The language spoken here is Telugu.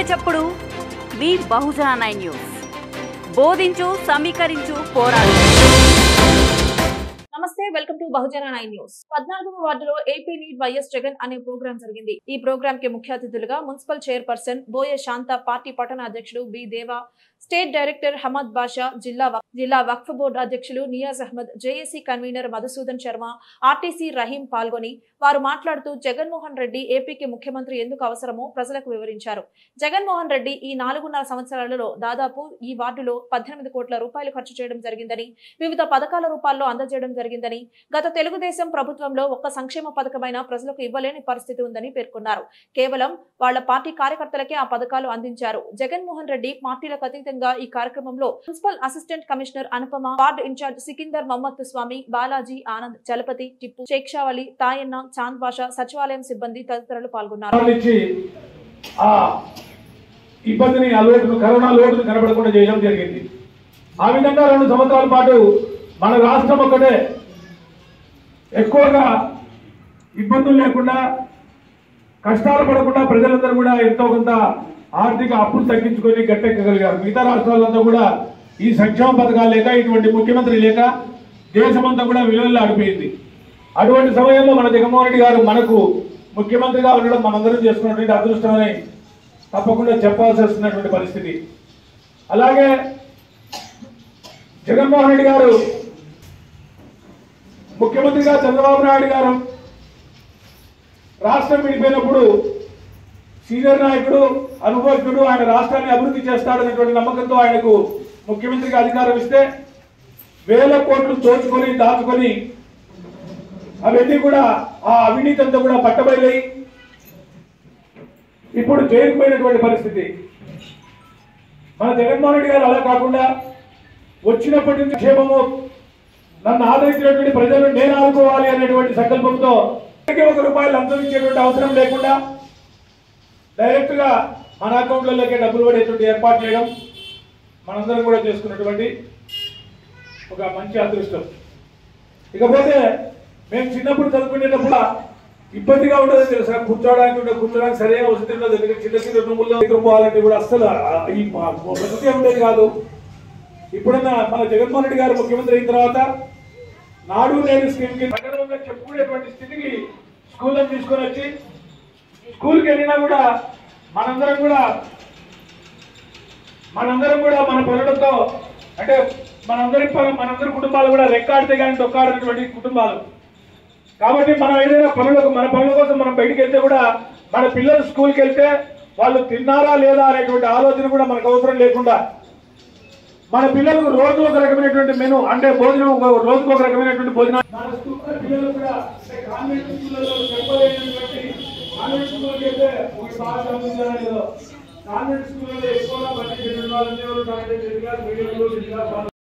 చప్పుడు. మీ బహుజన న్యూస్. బోధించు సమీకరించు పోరాడు. నమస్తే welcome to Bahujan nine news. పద్నాలుగవ వార్డులో ఏపీ నీట్ వైఎస్ జగన్ అనే ప్రోగ్రాం జరిగింది. ఈ ప్రోగ్రాం కి ముఖ్య అతిథులుగా municipal chairperson Boye Shanta party పట్టణ అధ్యక్షుడు బి దేవా స్టేట్ డైరెక్టర్ హమద్ బాషా జిల్లా జిల్లా వక్ఫ్ బోర్డు అధ్యక్షులు Niyaz Ahmed JAC convener Madhusudan Sharma RTC Rahim పాల్గొని వారు మాట్లాడుతూ జగన్మోహన్ రెడ్డి ఏపీకి ముఖ్యమంత్రి ఎందుకు అవసరమో ప్రజలకు వివరించారు. జగన్మోహన్ రెడ్డి ఈ నాలుగున్నర సంవత్సరాలలో దాదాపు ఈ వార్డులో పద్దెనిమిది కోట్ల రూపాయలు ఖర్చు చేయడం జరిగిందని వివిధ పథకాల రూపాల్లో అందజేయడం జరిగిందని గత తెలుగుదేశం ప్రభుత్వంలో ఒక్క సంక్షేమ పథకమైన ప్రజలకు ఇవ్వలేని పరిస్థితి ఉందని పేర్కొన్నారు. కేవలం వాళ్ళ పార్టీ కార్యకర్తలకే ఆ పథకాలు అందించారు. జగన్మోహన్ రెడ్డి పార్టీలకు అతీతంగా ఈ కార్యక్రమంలో municipal assistant commissioner Anupama ward incharge Sikandar Mohammed Swamy Balaji Anand Chalapathi Tippu Shekshavali Tayanna Chand Basha సచివాలయం సిబ్బంది తదితరులు పాల్గొన్నారు. ఇబ్బందిని ఆ లోటును కరోనా లోటును కనబడకుండా చేయడం జరిగింది. ఆ విధంగా రెండు సంవత్సరాల పాటు మన రాష్ట్రం ఒక్కటే ఎక్కువగా ఇబ్బందులు లేకుండా కష్టాలు పడకుండా ప్రజలందరూ కూడా ఎంతో కొంత ఆర్థిక అప్పులు తగ్గించుకొని గట్టెక్కగలిగారు. మిగతా రాష్ట్రాలంతా కూడా ఈ సంక్షేమ పథకాలు లేక ఇటువంటి ముఖ్యమంత్రి లేక దేశమంతా కూడా విలువల్లో ఆడిపోయింది. అటువంటి సమయంలో మన జగన్మోహన్ రెడ్డి గారు మనకు ముఖ్యమంత్రిగా ఉండడం మనందరం చేసుకున్నటువంటి అదృష్టమని తప్పకుండా చెప్పాల్సి వస్తున్నటువంటి పరిస్థితి. అలాగే జగన్మోహన్ రెడ్డి గారు ముఖ్యమంత్రిగా చంద్రబాబు నాయుడు గారు రాష్ట్రం విడిపోయినప్పుడు సీనియర్ నాయకుడు అనుభవజ్ఞుడు ఆయన రాష్ట్రాన్ని అభివృద్ధి చేస్తాడనేటువంటి నమ్మకంతో ఆయనకు ముఖ్యమంత్రిగా అధికారం ఇస్తే వేల కోట్లు దోచుకొని దాచుకొని అవన్నీ కూడా ఆ అవినీతి అంతా కూడా పట్టబయలై ఇప్పుడు చేరుకుపోయినటువంటి పరిస్థితి. మన జగన్మోహన్ రెడ్డి గారు అలా కాకుండా వచ్చినప్పటి నుంచి క్షేమము నన్ను ఆదరించినటువంటి ప్రజలను నేను ఆదుకోవాలి అనేటువంటి సంకల్పంతో ఒక రూపాయలు లంచం ఇచ్చేటువంటి అవసరం లేకుండా డైరెక్ట్గా మన అకౌంట్లలోకి డబ్బులు పడేటువంటి ఏర్పాటు చేయడం మనందరం కూడా చేసుకున్నటువంటి ఒక మంచి అదృష్టం. ఇకపోతే మేము చిన్నప్పుడు చదువుకునేటప్పుడు ఇబ్బందిగా ఉండదని తెలుసా. కూర్చోవడానికి ఉంటే కూర్చోడానికి సరైన వసతి ఉండదు. ఎందుకంటే చిన్న చిన్న రూముల్లో దగ్గర పోవాలంటే కూడా అస్సలు ఈ మా- వసతి ఉండేది కాదు. ఇప్పుడున్న మన జగన్మోహన్ రెడ్డి గారు ముఖ్యమంత్రి అయిన తర్వాత నాడు లేని స్కీమ్కి సగర్వంగా చెప్పుకునేటువంటి స్థితికి స్కూళ్ళని తీసుకొని వచ్చి స్కూల్కి వెళ్ళినా కూడా మనందరం కూడా మనందరం కూడా మన పనులతో అంటే మనందరి మనందరి కుటుంబాలు కూడా రెక్కాడితే కానీ తొక్కాడినటువంటి కుటుంబాలు. కాబట్టి మనం ఏదైనా పనులకు మన పనుల కోసం మనం బయటికి వెళ్తే కూడా మన పిల్లలు స్కూల్కి వెళ్తే వాళ్ళు తిన్నారా లేదా అనేటువంటి ఆలోచన కూడా మనకు అవసరం లేకుండా మన పిల్లలకు రోజు ఒక రకమైనటువంటి మెను అంటే భోజనం ఒక- రోజుకు ఒక రకమైనటువంటి భోజనం. కాన్వెంట్ కాన్వెంట్ స్కూల్లో ఎక్కువగా